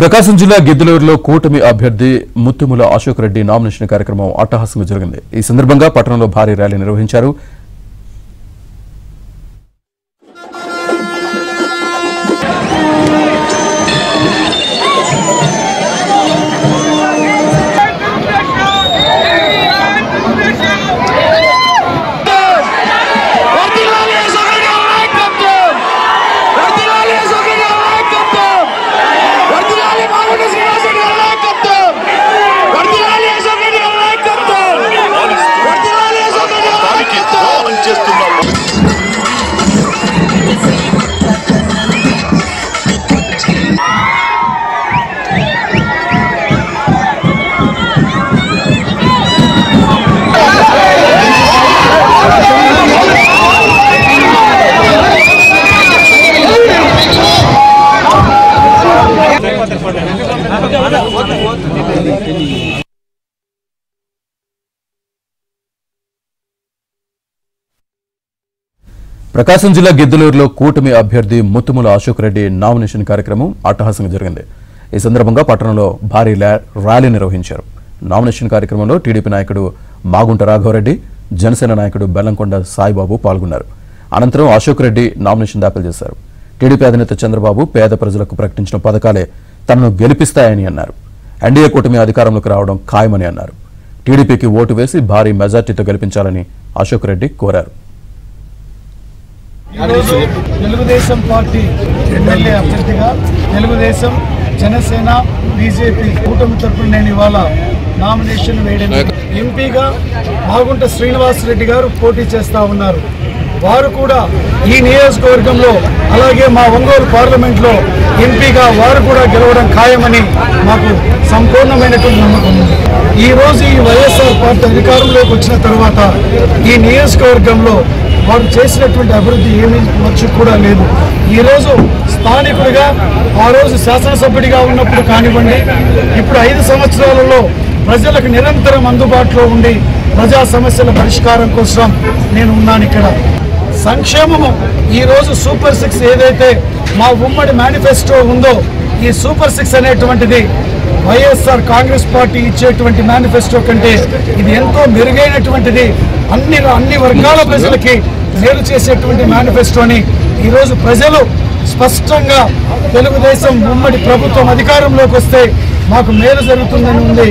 ప్రకాశం జిల్లా గిద్దలూరులో కూటమి అభ్యర్థి ముత్తుముల అశోక్ రెడ్డి నామినేషన్ కార్యక్రమం అట్టహాసంగా జరిగింది. ఈ సందర్భంగా పట్టణంలో భారీ ర్యాలీ నిర్వహించారు. ప్రకాశం జిల్లా గిద్దలూరులో కూటమి అభ్యర్థి ముత్తుముల అశోక్ రెడ్డి నామినేషన్ కార్యక్రమం అట్టహాసంగా జరిగింది. ఈ సందర్భంగా పట్టణంలో భారీ ర్యాలీ నిర్వహించారు. నామినేషన్ కార్యక్రమంలో టీడీపీ నాయకుడు మాగుంట రాఘవరెడ్డి జనసేన నాయకుడు బెల్లంకొండ సాయిబాబు పాల్గొన్నారు. అనంతరం అశోక్ రెడ్డి నామినేషన్ దాఖలు చేశారు. టీడీపీ అధినేత చంద్రబాబు పేద ప్రజలకు ప్రకటించిన పథకాలే తనను గెలిపిస్తాయని అన్నారు. ఎన్డీఏ కూటమి అధికారంలోకి రావడం ఖాయమని అన్నారు. టీడీపీకి ఓటు వేసి భారీ మెజార్టీతో గెలిపించాలని అశోక్ రెడ్డి కోరారు. ఈరోజు తెలుగుదేశం పార్టీ ఎమ్మెల్యే అభ్యర్థిగా తెలుగుదేశం జనసేన బీజేపీ కూటమి తరఫున నేను ఇవాళ నామినేషన్ వేయడం ఎంపీగా మాగుంట శ్రీనివాస్ రెడ్డి గారు పోటీ చేస్తా ఉన్నారు. వారు కూడా ఈ నియోజకవర్గంలో అలాగే మా ఒంగోలు పార్లమెంట్లో ఎంపీగా వారు కూడా గెలవడం ఖాయమని మాకు సంపూర్ణమైనటువంటి నమ్మకం ఉంది. ఈ రోజు ఈ వైఎస్ఆర్ పార్టీ అధికారంలోకి వచ్చిన తర్వాత ఈ నియోజకవర్గంలో వారు చేసినటువంటి అభివృద్ధి ఏమీ వచ్చి కూడా లేదు. ఈరోజు స్థానికుడిగా ఆ రోజు శాసనసభ్యుడిగా ఉన్నప్పుడు కానివ్వండి ఇప్పుడు ఐదు సంవత్సరాలలో ప్రజలకు నిరంతరం అందుబాటులో ఉండి ప్రజా సమస్యల పరిష్కారం కోసం నేను ఉన్నాను ఇక్కడ. సంక్షేమము ఈరోజు సూపర్ సిక్స్ ఏదైతే మా ఉమ్మడి మేనిఫెస్టో ఉందో ఈ సూపర్ సిక్స్ అనేటువంటిది వైఎస్ఆర్ కాంగ్రెస్ పార్టీ ఇచ్చేటువంటి మేనిఫెస్టో కంటే ఇది ఎంతో మెరుగైనటువంటిది. అన్ని అన్ని వర్గాల ప్రజలకి మేలు చేసేటువంటి మేనిఫెస్టోని ఈరోజు ప్రజలు స్పష్టంగా తెలుగుదేశం ఉమ్మడి ప్రభుత్వం అధికారంలోకి వస్తే మాకు మేలు జరుగుతుందని ఉంది.